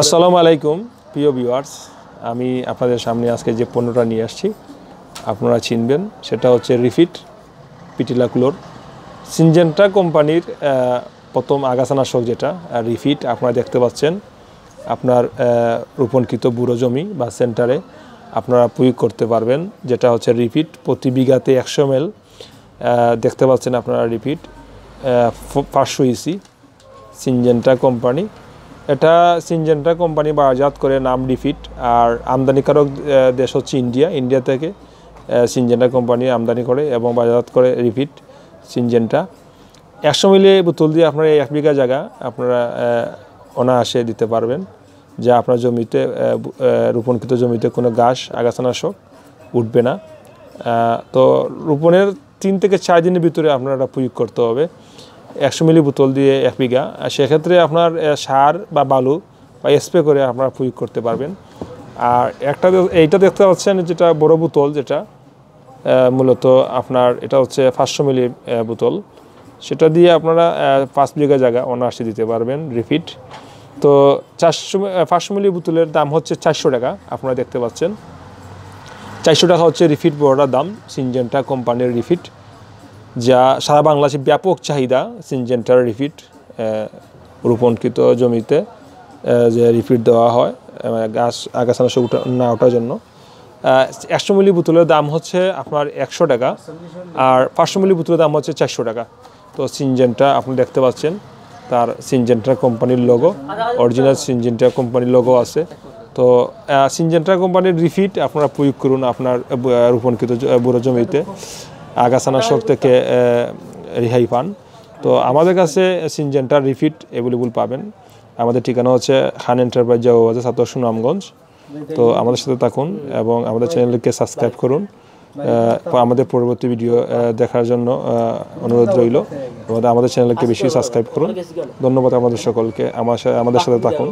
আসসালামু আলাইকুম প্রিয় ভিউয়ার্স আমি আপনাদের সামনে আজকে যে পণ্যটা নিয়ে আসছি আপনারা চিনবেন সেটা হচ্ছে রিফিট পিটিলাকুলোর সিনজেন্টা কোম্পানির প্রথম আগাছানাশক যেটা রিফিট আপনারা দেখতে পাচ্ছেন আপনার রোপণকৃত বুড়ো জমি বা সেন্টারে আপনারা প্রয়োগ করতে পারবেন যেটা হচ্ছে রিফিট প্রতি বিঘাতে একশো মেল দেখতে পাচ্ছেন আপনারা রিফিট পাঁচশো ইসি সিনজেন্টা কোম্পানি। এটা সিনজেন্টা কোম্পানি বাজাত করে নাম ডিফিট, আর আমদানিকারক দেশ হচ্ছে ইন্ডিয়া। ইন্ডিয়া থেকে সিনজেন্টা কোম্পানি আমদানি করে এবং বাজাত করে রিফিট সিনজেন্টা। একশো মিলি বোতল দিয়ে আপনারা এক বিঘা জায়গা আপনারা অনায়াসে দিতে পারবেন, যা আপনার জমিতে রোপণকৃত জমিতে কোনো ঘাস, আগাছানাশক উঠবে না। তো রোপণের তিন থেকে চার দিনের ভিতরে আপনারা প্রয়োগ করতে হবে। একশো মিলি বোতল দিয়ে এক বিঘা। সেক্ষেত্রে আপনার সার বা বালু বা স্প্রে করে আপনারা প্রয়োগ করতে পারবেন। আর একটা এইটা দেখতে পাচ্ছেন যেটা বড় বোতল যেটা মূলত আপনার এটা হচ্ছে পাঁচশো মিলি বোতল। সেটা দিয়ে আপনারা পাঁচ বিঘা জায়গা অনায়াসে দিতে পারবেন রিফিট। তো চারশো পাঁচশো মিলি বোতলের দাম হচ্ছে চারশো টাকা, আপনারা দেখতে পাচ্ছেন। চারশো টাকা হচ্ছে রিফিট বড়টার দাম, সিনজেন্টা কোম্পানির রিফিট। যা সারা বাংলাদেশে ব্যাপক চাহিদা সিনজেন্টার রিফিট রোপণকৃত জমিতে যে রিফিট দেওয়া হয় গাছ আগাছানা উঠা না ওঠার জন্য। একশো মিলি বোতলের দাম হচ্ছে আপনার একশো টাকা, আর পাঁচশো মিলি বোতলের দাম হচ্ছে চারশো টাকা। তো সিনজেন্টা আপনি দেখতে পাচ্ছেন, তার সিনজেন্টা কোম্পানির লোগো অরিজিনাল সিনজেন্টা কোম্পানির লোগো আছে। তো সিনজেন্টা কোম্পানির রিফিট আপনারা প্রয়োগ করুন আপনার রোপণকৃত বুড়ো জমিতে। আগাছানাশক থেকে রেহাই পান। তো আমাদের কাছে সিনজেন্টার রিফিট অ্যাভেলেবল পাবেন। আমাদের ঠিকানা হচ্ছে খান এন্টারপ্রাইজ জাওয়াজে ছাত্র সুনামগঞ্জ তো আমাদের সাথে থাকুন এবং আমাদের চ্যানেলকে সাবস্ক্রাইব করুন। আমাদের পরবর্তী ভিডিও দেখার জন্য অনুরোধ রইল। আমাদের আমাদের চ্যানেলকে বেশি সাবস্ক্রাইব করুন। ধন্যবাদ আমাদের সকলকে। আমার আমাদের সাথে থাকুন।